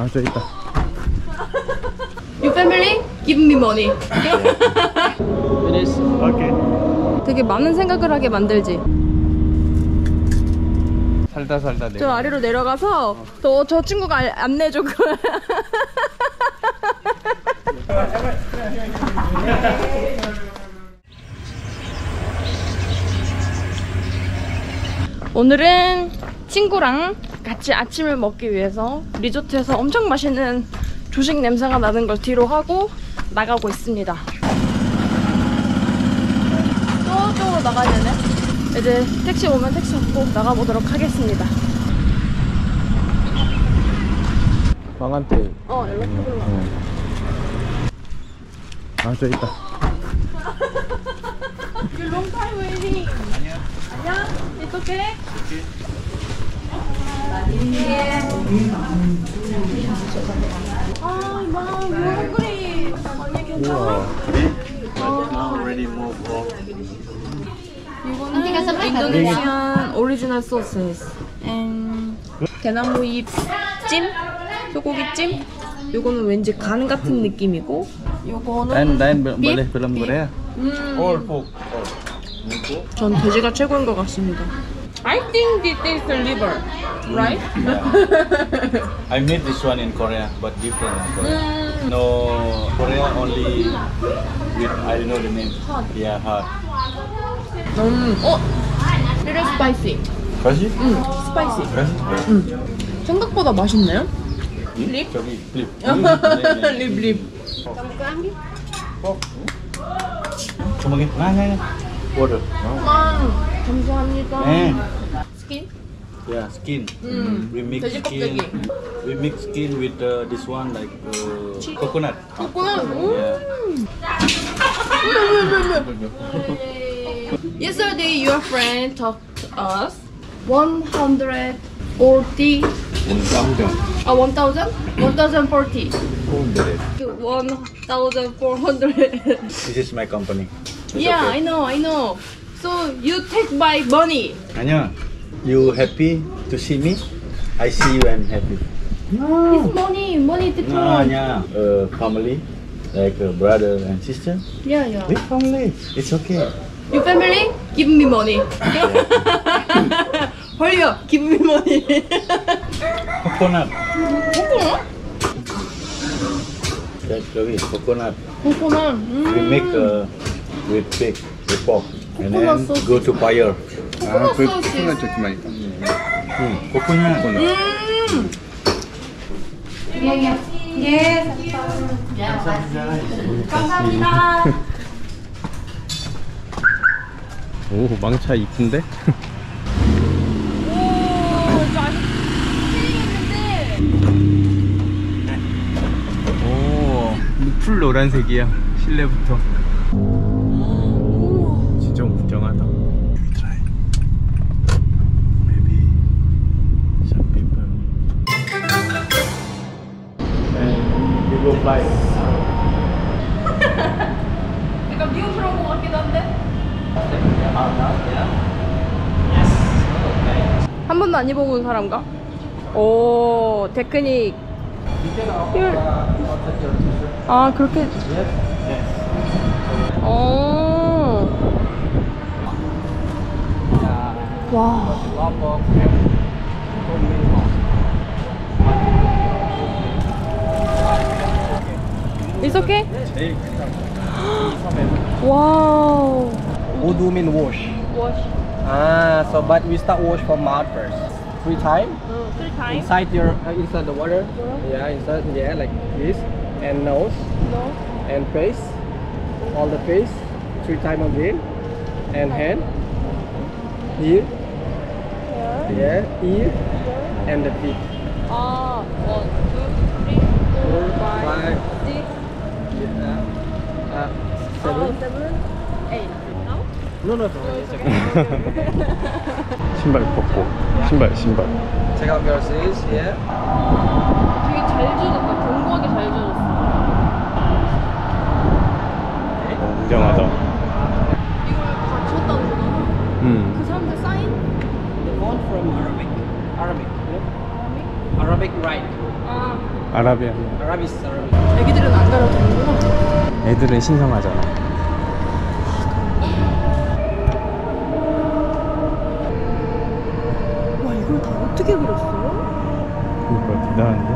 아, 저 있다. You family? Give me money. 오케이. 되게 많은 생각을 하게 만들지. 살다 살다 내. 저 아래로 내려가서 저, 저 친구가 알- 안내해줘. 오늘은 친구랑 같이 아침을 먹기 위해서 리조트에서 엄청 맛있는 조식 냄새가 나는 걸 뒤로 하고 나가고 있습니다. 저쪽으로 나가야 되네. 이제 택시 오면 택시 잡고 나가보도록 하겠습니다. 망한테. 어, 연락해볼라. 아, 저 있다. You long time waiting. 안녕. 안녕. It's okay. 이거는 인도네시안 오리지널 소스 and 대나무 잎 찜, 소고기 찜. 요거는 왠지 간 같은 느낌이고, 요거는 beef. Korea. 음, All pork. 전 돼지가 최고인 것 같습니다. I think this is liver, right? I made this one in Korea, but different in Korea. No, Korea only with I don't know the name. Yeah, hot. 음, 어, little spicy. Kasi? 음, spicy. Kasi? 생각보다 맛있네요. 립? Coba flip. 립, 립. Cuma gini. Nah, nah, nah. Water. 만 감사합니다. Eh. 스킨? Yeah, skin. 음, We mix 돼지 skin. 껍데기. We mix skin with uh, this one like uh, coconut. 그거는 음. Yeah. Yesterday your friend talked to us 140 아 1000? 1040 1400 This is my company. It's Yeah okay. I know I know So you take my money Anya, you happy to see me? I see you and happy. No. It's money, money to come. no, yeah. Uh, family, like a brother and sister. Yeah, yeah. Big family. It's okay. Your family? Give me money. Hurry up, give me money. coconut. Coconut? That's lovely. Coconut. Coconut. Mm. We make mm. uh, with pig, with pork. Coconut and then go to fire. 아, 그. 코코넛 좋지 많이. Hmm, coconut. 음. 감사합니다. 오, 망차 이쁜데? 오, 저 아직 있는데. 오, 풀 노란색이야. 실내부터. Fly. 약간 미국 그런 거 같기도 한데. 한 번도 안 입어본 사람가? 오, 테크닉. 율. 아, 그렇게. 어. 와. It's okay? wow. Wudu mean wash. Wash. Ah, so but we start wash from mouth first. Three times? Mm, oh, three times. Inside your, uh, inside the water? Yeah. yeah, inside, yeah, like this. And nose. Nose. And face. All the face. Three times again. And hand. Here. Yeah. yeah. Ear. Yeah. And the feet. Ah, one, two, three, four, five. five. Uh, seven, seven. eight. No? No, no, no. 신발 벗고. 신발, 신발. Out your shoes. Yeah. 되게 잘 지어졌다. 견고하게 잘 지어졌어. 어, 웅장하다. 이걸 다 지었다는 거잖아. 음. 그 사람들 사인? The font from Arabic. Arabic. Arabic write. white. 아, 아라비아. Arabic, Arabic. 애기들은 안 가려도 되는구나. 애들은 신성하잖아. 와, 이걸 다 어떻게 그렸어? 그러니까 대단한데?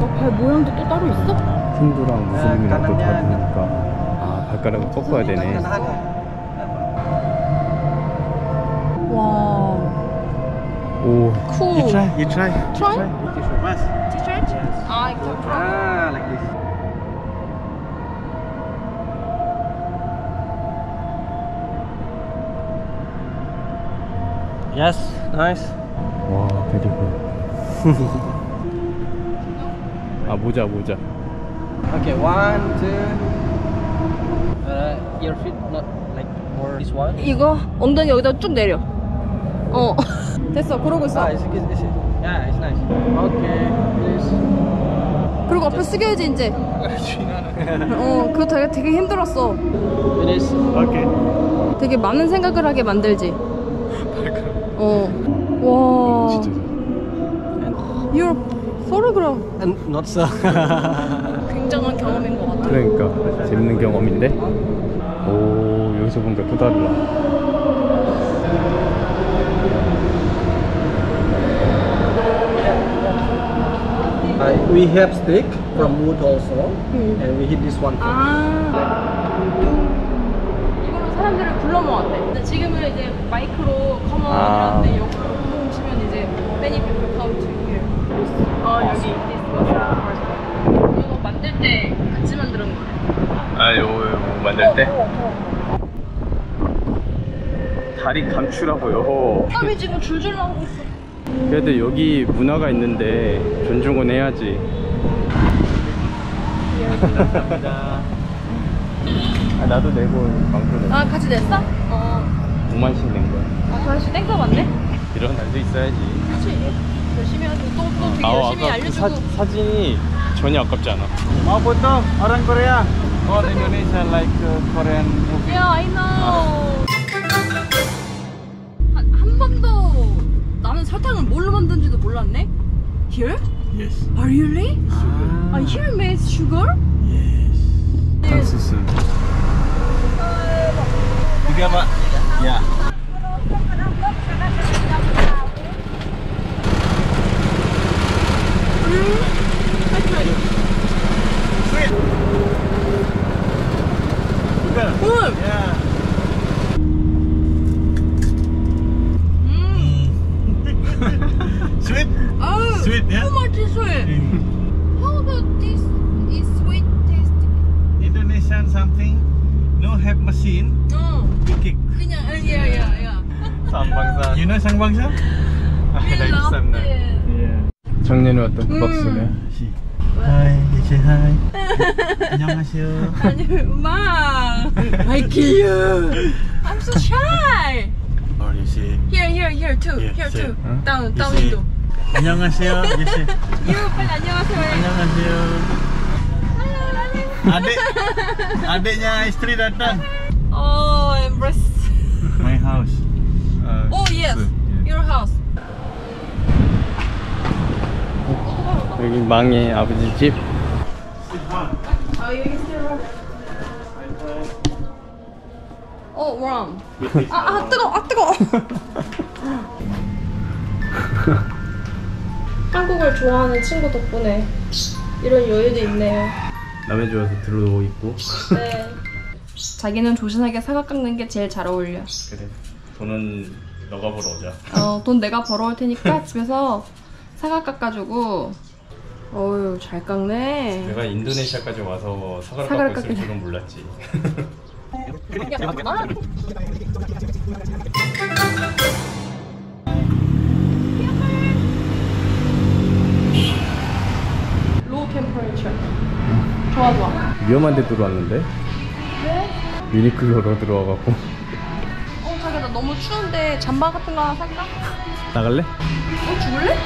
어, 발 모양도 또 따로 있어? 힌두랑 무슬림이랑 또 다르니까. 아, 발가락을 꺾어야 되네. 와, 오. 쿨. You try, you try. Try? Mas. 티셔츠? 아, 이거 Ah, like this. Yes, nice. 와, 베리굿. 아, 모자, 모자. Okay, one, two. Uh, your feet not like more this one. 이거 엉덩이 여기다 쭉 내려. 어. 됐어. 그러고 있어. Ah, it's, it's, it's, yeah, it's nice. Okay, please. 그리고 앞에 숙여야지 이제. 어, 그거 되게 되게 힘들었어. 되게 많은 생각을 하게 만들지. 어. 와. 진짜. Your photograph. And not so. 굉장한 경험인 것 같아. 그러니까 재밌는 경험인데. 오, 여기서 보니까 또 다르다. Uh, we have stick from wood also, and we hit this one. first. 아. 이걸로 불러 모았대. 근데 지금은 이제 마이크로 커먼 아. 이런데 여기로 치면 이제 many people come to here. 어 여기 this was the first one. 이거 만들 때 같이 만드는 거래. 아, 요거, 요거 만들 때? 다리 감추라고요. 땀이 지금 줄줄 나오고 있어. 그래도 여기 문화가 있는데 존중은 해야지. 아, 나도 내고 방송 내고 아 같이 냈어? 어. 5만씩 낸 거야. 아 다시 땡겨 봤네? 이런 날도 있어야지. 그렇지. 열심히 하고 또또 되게 열심히 아까 그 알려주고. 사, 사진이 전혀 아깝지 않아. Mau foto orang Korea or Indonesia like uh, Korean movie? Yeah, I know. 한, 한 번도 나는 설탕을 뭘로 만든지도 몰랐네. Here? Yes. Are you really? Ah. here made sugar? Yes. 단수스. juga pak ya Hmm. 쌍방사. You know sangbangsa? We love it. Yeah. 작년에 왔던 음. 그 박스네. Hi, say hi. 안녕하세요. 아니, 마. I kill you. I'm so shy. Or you say Here, here, here too. Yeah, here too. 응? Down, You down window. 안녕하세요. You say You 빨리 안녕하세요. 해. 안녕하세요. Adik, adiknya istri datang. Oh, embrace. My house. 아, Oh yes, 그, 예. your house. 여기 망의 아버지 집. 어, warm. 아, 아 뜨거, 아 뜨거. 한국을 좋아하는 친구 덕분에 이런 여유도 있네요. 남의 집에서 들어오고 있고. 네. 자기는 조신하게 사과 깎는 게 제일 잘 어울려. 그래. 돈은 너가 벌어오자. 어, 돈 내가 벌어올 테니까 집에서 사과 깎아주고. 어유 잘 깎네. 내가 인도네시아까지 와서 사과를 사과를 깎고 있을 줄은 몰랐지. Low temperature. 좋아 좋아. 위험한 데 들어왔는데? 왜? 유니클로로 들어와갖고. 너무 추운데 잠바 같은 거 하나 살까? 나갈래? 어 죽을래?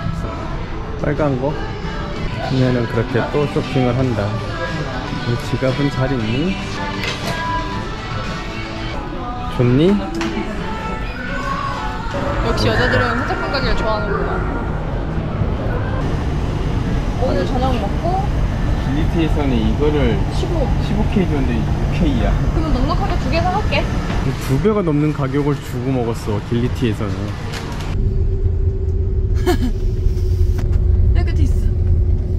빨간 거? 그녀는 그렇게 또 쇼핑을 한다. 이 지갑은 잘 있니? 좋니? 역시 여자들은 화장품 가게를 좋아하는구나. 오늘 저녁 먹고 빌리티에서는 이거를 15. 15K 줬는데 6K야. 그러면 넉넉하게 두 개 사갈게. 두 배가 넘는 가격을 주고 먹었어 길리티에서는. Look at this.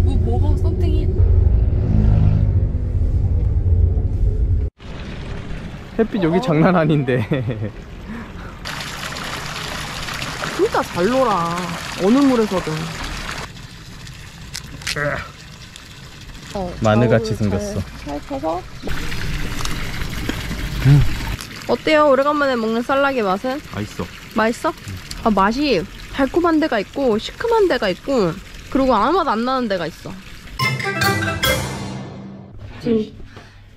뭐 뭐가 something 햇빛 여기 장난 아닌데. 진짜 잘 놀아. 어느 물에서든. 어, 마늘같이 생겼어. 잘, 잘 펴서. 어때요? 오래간만에 먹는 쌀라기 맛은? 맛있어. 맛있어? 아 맛이 달콤한 데가 있고 시큼한 데가 있고 그리고 아무 맛 안 나는 데가 있어. 지금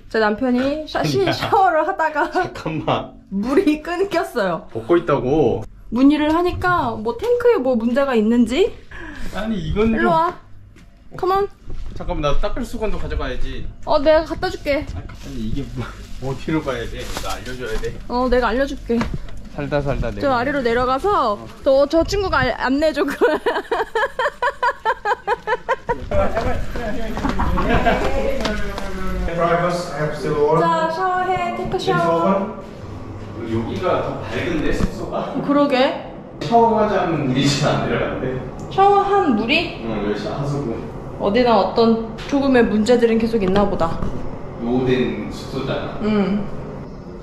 제 남편이 샤시 샤워를 하다가 잠깐만. 물이 끊겼어요. 벗고 있다고. 문의를 하니까 뭐 탱크에 뭐 문제가 있는지 아니 이건 일로 와. 컴온. 잠깐만 나 닦을 수건도 가져가야지. 어 내가 갖다 줄게. 아니 이게 뭐 어디로 가야 돼? 나 알려줘야 돼. 어 내가 알려줄게. 살다 살다 내가. 저 아래로 내려가서 저, 저 친구가 알- 안내해줄 거야. Drivers have still on. 자 샤워해 take shower. 여기가 더 밝은데 숙소가? 그러게. 샤워하자면 물이 잘안 내려간대. 샤워한 물이 응 여기 하수구. 어디나 어떤 조금의 문제들은 계속 있나 보다. 노후된 숙소잖아. 응.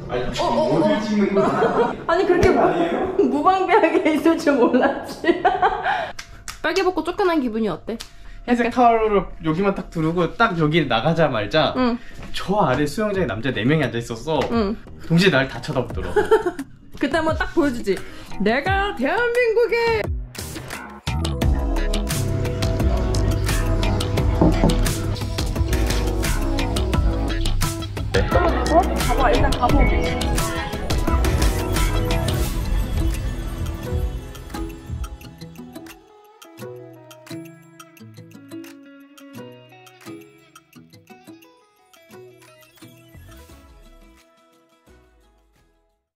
아니 지금 어딜 찍는 거야? 아니 그렇게 무, 무방비하게 있을 줄 몰랐지. 빨개 벗고 쫓겨난 기분이 어때? 흰색 타월로 여기만 딱 두르고 딱 여기 나가자 말자 응, 저 아래 수영장에 남자 4명이 앉아있었어 응. 동시에 날 다 쳐다보더라고 그때 한번 딱 보여주지. 내가 대한민국의 가봐 일단 가보.